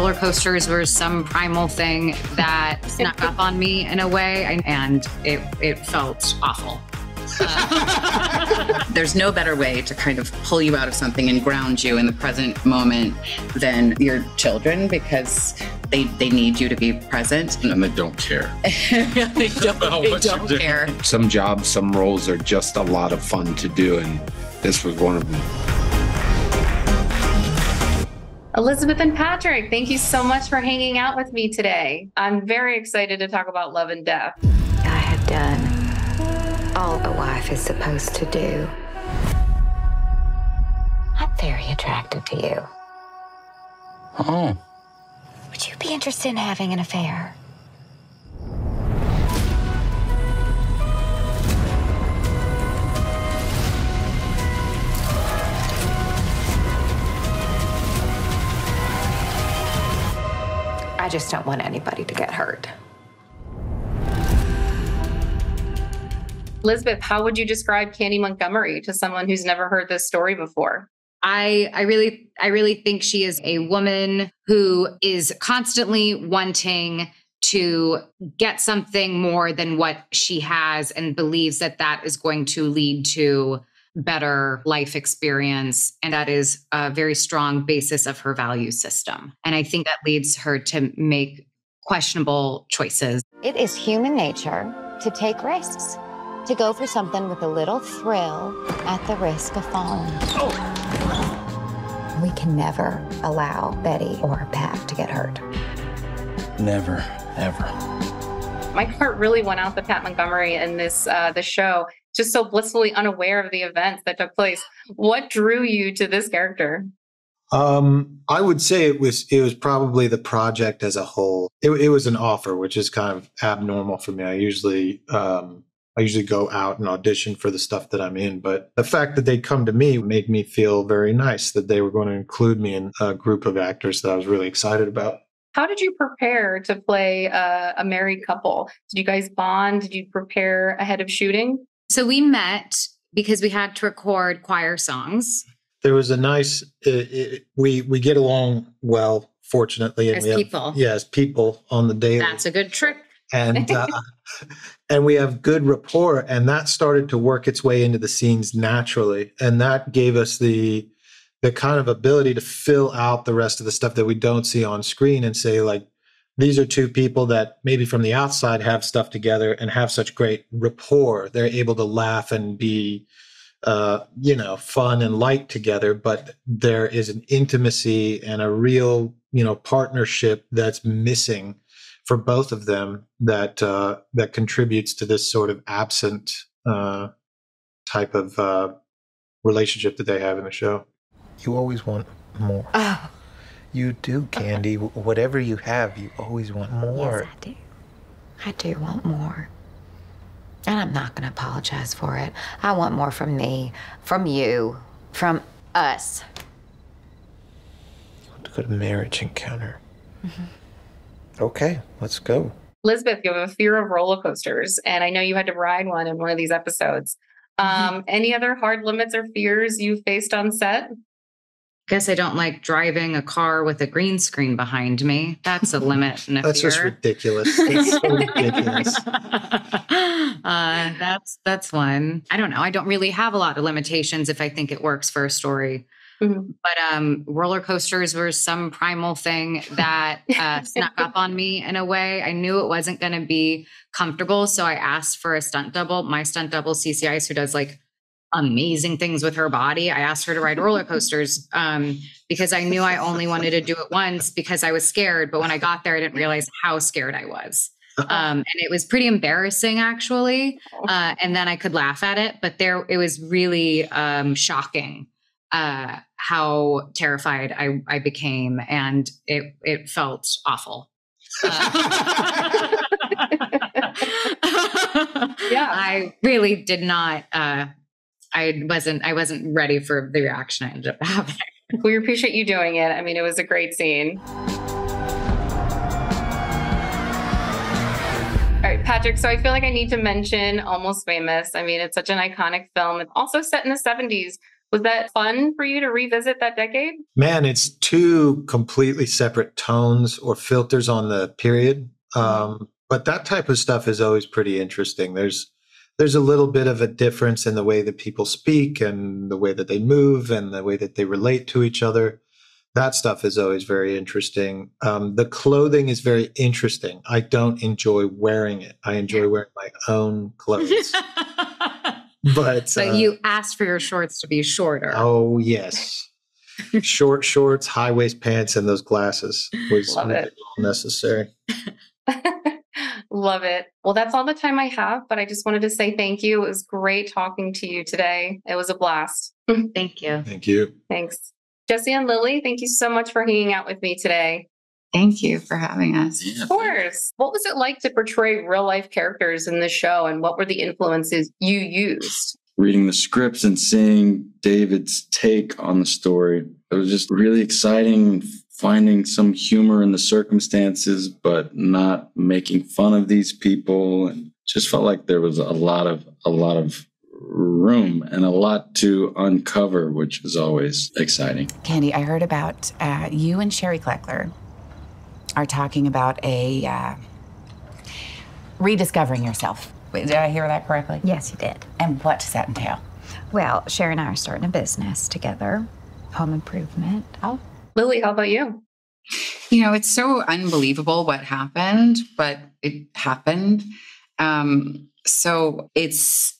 roller coasters were some primal thing that snuck up on me in a way, and it, it felt awful. There's no better way to kind of pull you out of something and ground you in the present moment than your children because they, they need you to be present. And they don't care. they don't, they don't care. Some jobs, some roles are just a lot of fun to do, and this was one of them. Elizabeth and Patrick, thank you so much for hanging out with me today. I'm very excited to talk about love and death. I have done all a wife is supposed to do. I'm very attracted to you. Oh. Would you be interested in having an affair? Just don't want anybody to get hurt. Elizabeth, how would you describe Candy Montgomery to someone who's never heard this story before? I I really I really think she is a woman who is constantly wanting to get something more than what she has and believes that that is going to lead to better life experience and that is a very strong basis of her value system and i think that leads her to make questionable choices It is human nature to take risks, to go for something with a little thrill at the risk of falling. We can never allow Betty or Pat to get hurt. Never, ever. My heart really went out to Pat Montgomery in this uh, the show, just so blissfully unaware of the events that took place. What drew you to this character? Um, I would say it was it was probably the project as a whole. It, it was an offer, which is kind of abnormal for me. I usually um, I usually go out and audition for the stuff that I'm in, but the fact that they'd come to me made me feel very nice that they were going to include me in a group of actors that I was really excited about. How did you prepare to play uh, a married couple? Did you guys bond? Did you prepare ahead of shooting? So we met because we had to record choir songs There was a nice. Uh, it, we we get along well, fortunately, and As we have, people. Yeah, as people on the daily. that's a good trick and uh, and we have good rapport and that started to work its way into the scenes naturally and that gave us the the kind of ability to fill out the rest of the stuff that we don't see on screen and say like these are two people that maybe from the outside have stuff together and have such great rapport they're able to laugh and be uh, you know fun and light together but there is an intimacy and a real you know partnership that's missing for both of them that uh, that contributes to this sort of absent uh, type of uh, relationship that they have in the show. You always want more. Oh, You do, uh-huh. Candy. Whatever you have, you always want more. yes, I do. I do want more. And I'm not going to apologize for it. I want more from me, from you, from us. You want to go to marriage encounter. Mm-hmm. Okay, let's go. Elizabeth, you have a fear of roller coasters, and I know you had to ride one in one of these episodes. Mm-hmm. Um, any other hard limits or fears you faced on set? Guess i don't like driving a car with a green screen behind me that's a limit and a That's just ridiculous. It's so ridiculous. uh, that's that's one. I don't know. I don't really have a lot of limitations if I think it works for a story. Mhm. But um, roller coasters were some primal thing that uh, snuck up on me in a way. I knew it wasn't going to be comfortable, so I asked for a stunt double. My stunt double, CC Ice, who does like amazing things with her body. I asked her to ride roller coasters um, because I knew I only wanted to do it once because I was scared. But when I got there, I didn't realize how scared I was. Um, and it was pretty embarrassing actually. Uh, and then I could laugh at it, but there it was really um, shocking uh, how terrified I, I became, and it it felt awful. Uh, Yeah. I really did not. Uh, I wasn't. I wasn't ready for the reaction I ended up having. We appreciate you doing it. I mean, it was a great scene. All right, Patrick. So I feel like I need to mention Almost Famous. I mean, it's such an iconic film. It's also set in the 70s. Was that fun for you to revisit that decade? Man, it's two completely separate tones or filters on the period. Um, but that type of stuff is always pretty interesting. There's there's a little bit of a difference in the way that people speak and the way that they move and the way that they relate to each other. That stuff is always very interesting. Um, the clothing is very interesting. I don't enjoy wearing it. I enjoy wearing my own clothes. but So uh, you asked for your shorts to be shorter. Oh yes, short shorts, high waist pants, and those glasses was necessary. Love it. Well, that's all the time I have, but I just wanted to say thank you. It was great talking to you today. It was a blast. Thank you. Thank you. Thanks. Jesse and Lily, thank you so much for hanging out with me today. Thank you for having us. Yeah. Of course. What was it like to portray real life characters in the show and what were the influences you used? reading the scripts and seeing David's take on the story. It was just really exciting finding some humor in the circumstances, but not making fun of these people. And just felt like there was a lot of a lot of room and a lot to uncover, which is always exciting. Candy, I heard about uh, you and Sherry Cleckler are talking about a uh, rediscovering yourself. Did I hear that correctly? Yes, you did. And what does that entail? Well, Sherry and I are starting a business together, home improvement. Oh, Lily, how about you? You know, it's so unbelievable what happened, but it happened. Um, so it's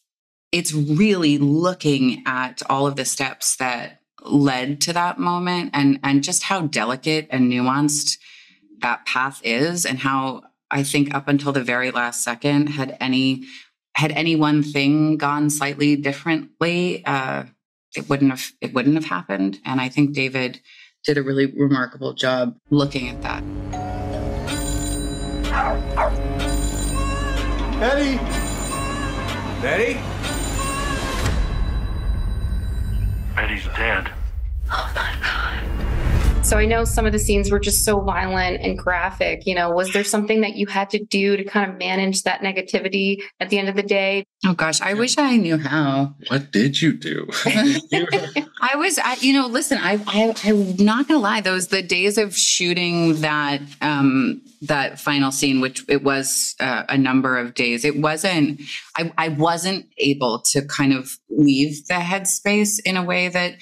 it's really looking at all of the steps that led to that moment and and just how delicate and nuanced that path is and how I think up until the very last second had any had any one thing gone slightly differently, uh, it wouldn't have it wouldn't have happened. And I think David did a really remarkable job looking at that. Betty! Betty? Betty's dead. Oh my God. So I know some of the scenes were just so violent and graphic. You know, was there something that you had to do to kind of manage that negativity at the end of the day? Oh gosh, I wish I knew how. What did you do? I was, I, you know, listen, I, I, I'm not gonna lie. Those the days of shooting that, um, that final scene, which it was uh, a number of days. It wasn't. I, I wasn't able to kind of leave the headspace in a way that.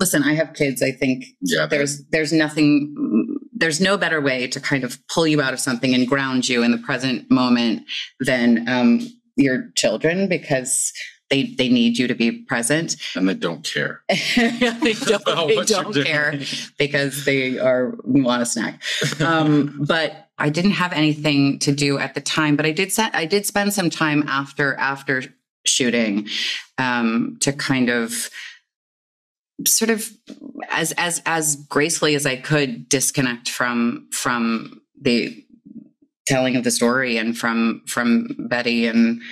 Listen, I have kids. I think yeah, there's there's nothing there's no better way to kind of pull you out of something and ground you in the present moment than um, your children because they they need you to be present and they don't care. they don't, they don't care because they are want a snack. Um, but I didn't have anything to do at the time. But I did set, I did spend some time after after shooting um, to kind of sort of as as as gracefully as I could disconnect from from the telling of the story and from from Betty and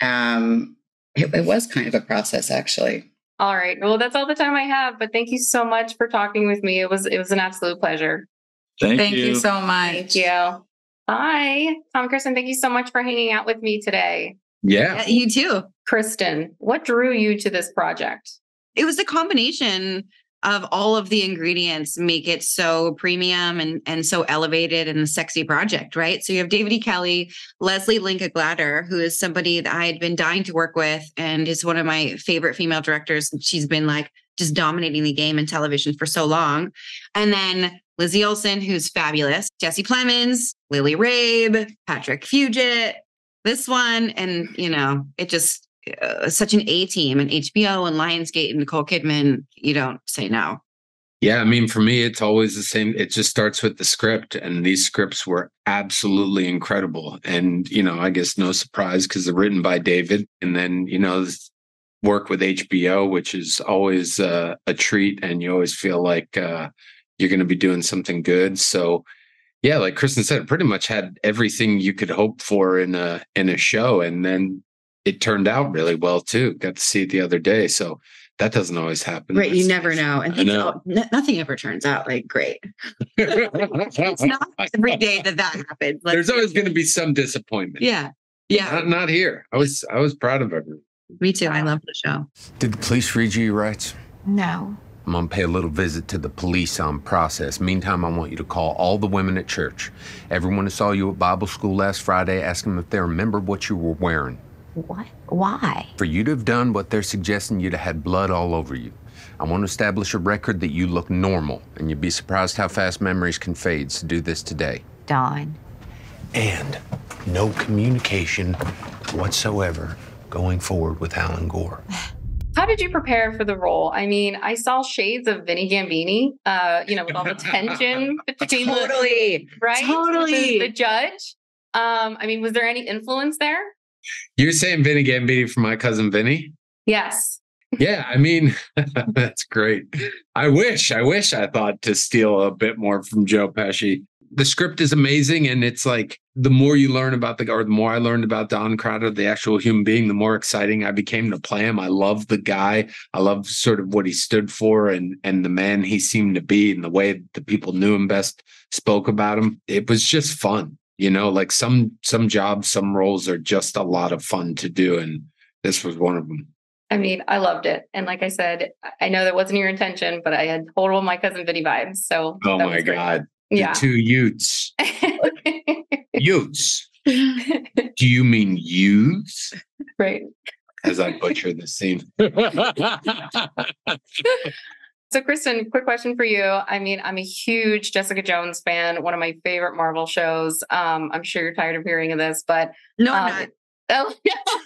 um it, it was kind of a process actually. All right. Well, that's all the time I have, but thank you so much for talking with me. It was it was an absolute pleasure. Thank, Thank you. you so much. Thank you. Hi, Tom Krysten. Thank you so much for hanging out with me today. Yeah. you too. Krysten, what drew you to this project? It was a combination of all of the ingredients make it so premium and and so elevated and a sexy project, right? So you have David E. Kelley, Leslie Linka Glatter, who is somebody that I had been dying to work with and is one of my favorite female directors. She's been like just dominating the game in television for so long. And then Lizzie Olsen, who's fabulous, Jesse Plemons, Lily Rabe, Patrick Fugit, this one, and you know, it just uh, such an A team and HBO and Lionsgate and Nicole Kidman. You don't say no. Yeah, I mean, for me, it's always the same. It just starts with the script, and these scripts were absolutely incredible. And you know, I guess no surprise because they're written by David, and then you know, work with HBO, which is always uh, a treat, and you always feel like uh, you're going to be doing something good. So, yeah, like Krysten said, it pretty much had everything you could hope for in a in a show, and then it turned out really well too. Got to see it the other day, so that doesn't always happen. Right. You never know. And I know. all- nothing ever turns out like great. It's not every day that that happens. Like, There's always going to be some disappointment. yeah. Yeah. Not, not here. I was I was proud of everyone. Me too. I love the show. Did the police read you your rights? No. I'm gonna pay a little visit to the police on process. Meantime, I want you to call all the women at church. Everyone who saw you at Bible school last Friday, ask them if they remember what you were wearing. What? Why? For you to have done what they're suggesting, you'd have had blood all over you. I want to establish a record that you look normal, and you'd be surprised how fast memories can fade. So do this today. Dawn. And no communication whatsoever going forward with Allan Gore. How did you prepare for the role? I mean, I saw shades of Vinny Gambini, uh, you know, with all the tension between Totally. the right, Totally. the, the judge. Um, I mean, was there any influence there? You're saying Vinny Gambini for my cousin Vinny? Yes. Yeah, I mean, that's great. I wish, I wish I thought to steal a bit more from Joe Pesci. The script is amazing, and it's like the more you learn about the, or the more I learned about Don Crowder, the actual human being, the more exciting I became to play him. I love the guy. I love sort of what he stood for, and and the man he seemed to be, and the way the people knew him best spoke about him. It was just fun, you know. Like some some jobs, some roles are just a lot of fun to do, and this was one of them. I mean, I loved it. And like I said, I know that wasn't your intention, but I had total my cousin Vinny vibes. So Oh my great. god. Yeah. The two Utes. Utes. Do you mean youths? Right. As I butcher the scene. So, Krysten, quick question for you. I mean, I'm a huge Jessica Jones fan, one of my favorite Marvel shows. Um, I'm sure you're tired of hearing of this, but No, I'm um, not.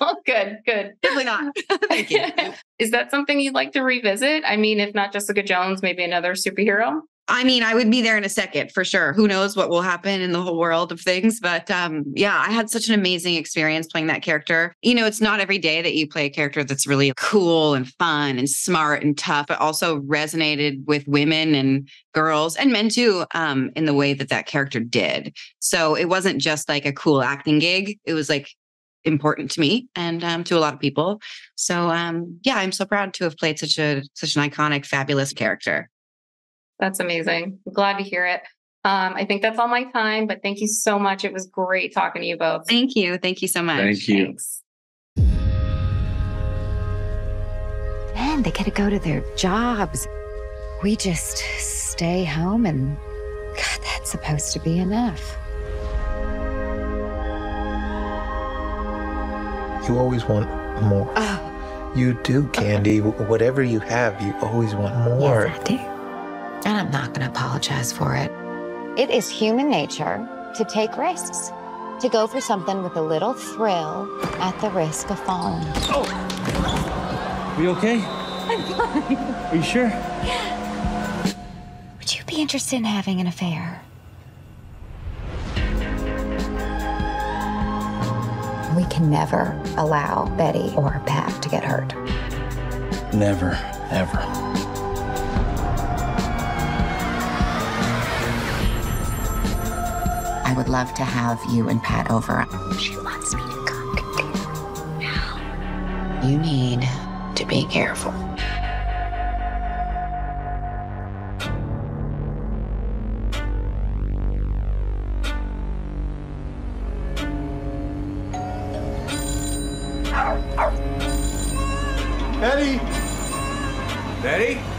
Oh, good, good. Definitely not. Thank you. Is that something you'd like to revisit? I mean, if not Jessica Jones, maybe another superhero? I mean, I would be there in a second for sure. Who knows what will happen in the whole world of things? But um, yeah, I had such an amazing experience playing that character. You know, it's not every day that you play a character that's really cool and fun and smart and tough, but also resonated with women and girls and men too um, in the way that that character did. So it wasn't just like a cool acting gig. It was like important to me and um, to a lot of people. So um, yeah, I'm so proud to have played such a such an iconic, fabulous character. That's amazing. I'm glad to hear it. Um, I think that's all my time, but thank you so much. It was great talking to you both. Thank you. Thank you so much. Thank you. Thanks. Man, they get to go to their jobs. We just stay home and God, that's supposed to be enough. You always want more. Oh, You do, Candy. Whatever you have, you always want more. yes, I do. And I'm not gonna apologize for it. It is human nature to take risks, to go for something with a little thrill at the risk of falling. Oh! are You okay? I'm fine. Are you sure? Would you be interested in having an affair? We can never allow Betty or Pat to get hurt. Never, ever. I would love to have you and Pat over. She wants me to come to now. You need to be careful. Betty! Betty?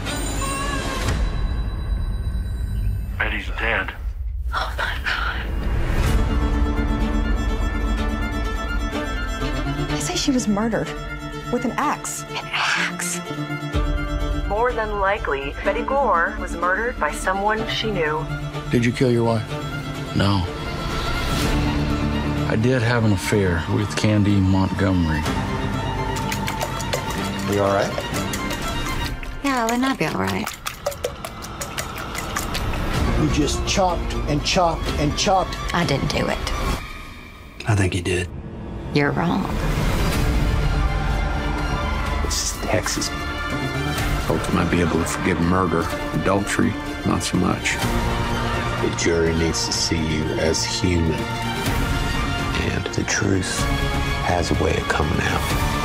Murdered with an axe. An axe? More than likely, Betty Gore was murdered by someone she knew. Did you kill your wife? No. I did have an affair with Candy Montgomery. Are You all right? Yeah, then I'd be all right. You just chopped and chopped and chopped. I didn't do it. I think he did. You're wrong. Texas. Folks might be able to forgive murder, adultery, not so much. The jury needs to see you as human. And the truth has a way of coming out.